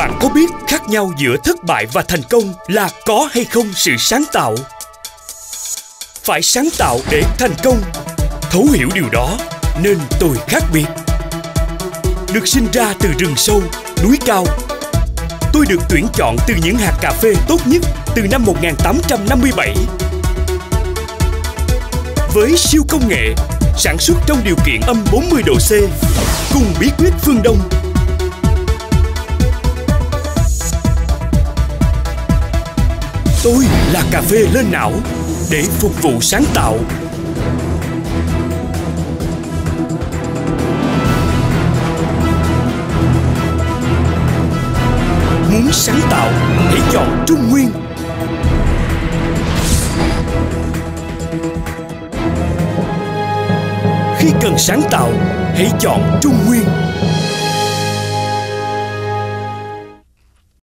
Bạn có biết khác nhau giữa thất bại và thành công là có hay không sự sáng tạo? Phải sáng tạo để thành công. Thấu hiểu điều đó nên tôi khác biệt. Được sinh ra từ rừng sâu, núi cao. Tôi được tuyển chọn từ những hạt cà phê tốt nhất từ năm 1857. Với siêu công nghệ, sản xuất trong điều kiện âm 40 độ C, cùng bí quyết phương Đông Tôi là cà phê lên não để phục vụ sáng tạo. Muốn sáng tạo, hãy chọn Trung Nguyên. Khi cần sáng tạo, hãy chọn Trung Nguyên.